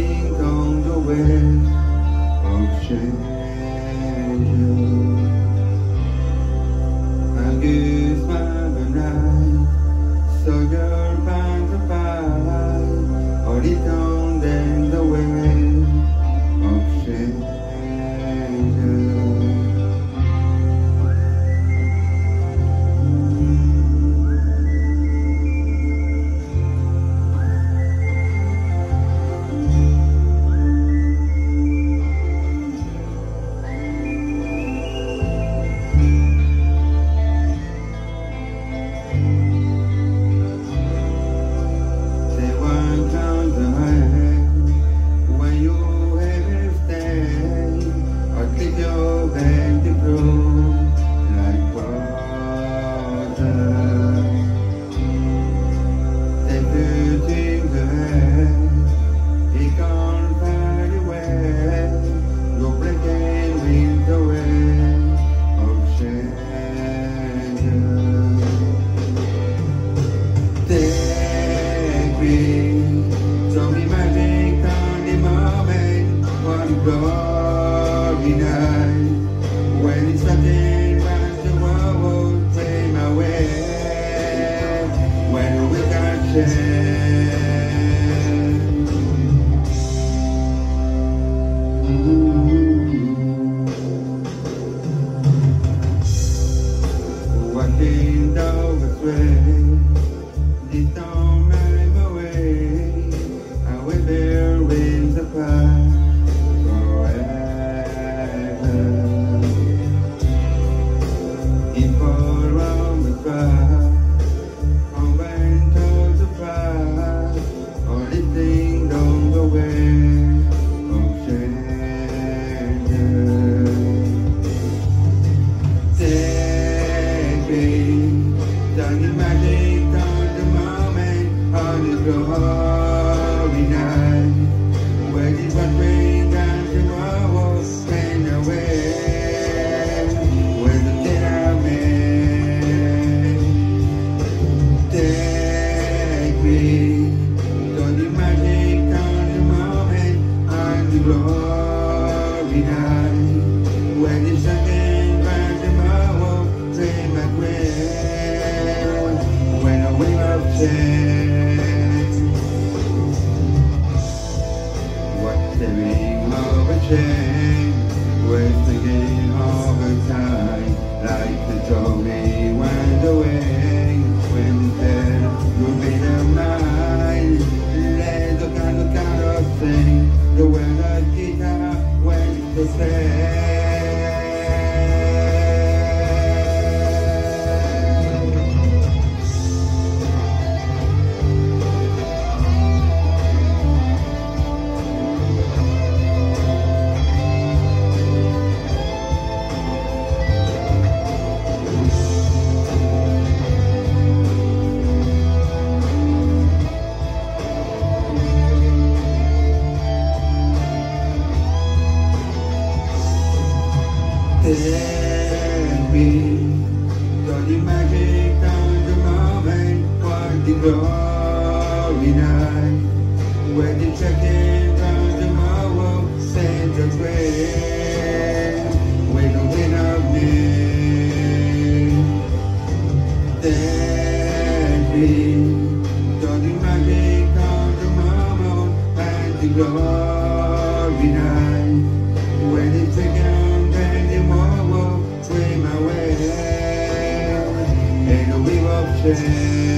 ding on the way of change. when it's nothing but the world take my way when we got chance. One thing away, I will bear in the past. Oh. Living of a chain With the game of a time. Like the told me when therapy. you the magic and the moment the glory night. The tomorrow win me. The magic the moment and the glory night. Thank you.